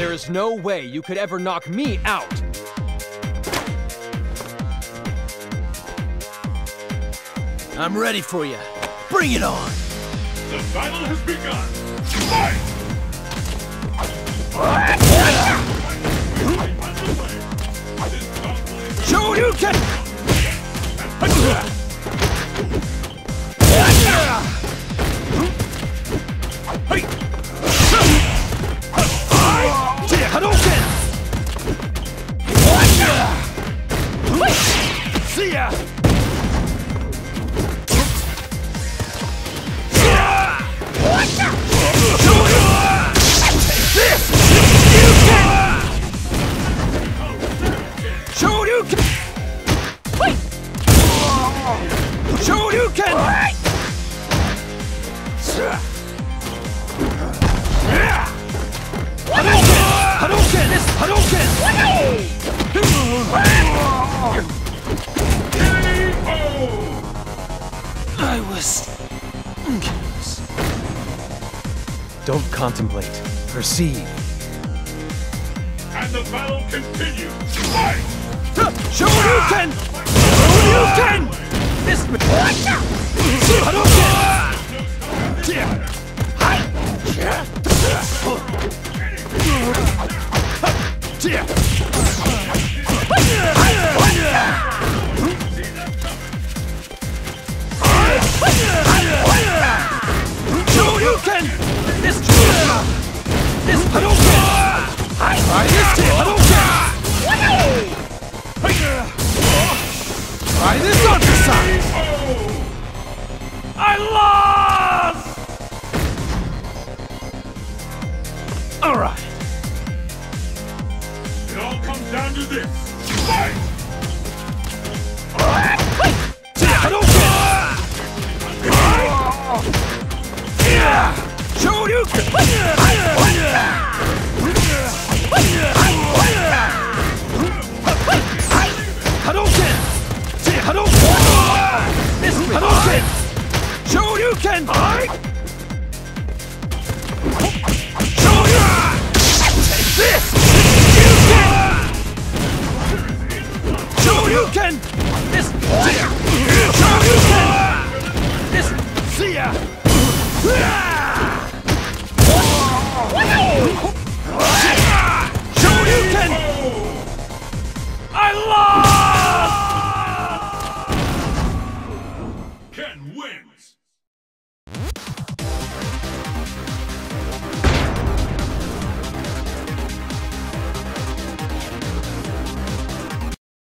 There is no way you could ever knock me out. I'm ready for you. Bring it on! The battle has begun! Fight! See ya! Shoryuken! Shoryuken! Hadouken! Hadouken! I was... Don't contemplate. Perceive. And the battle continues! Fight! Show what you can! Show what you can! This... Yeah. Alright. It all comes down to this! Fight! Hadouken! Hadouken! Shoryuken! can win!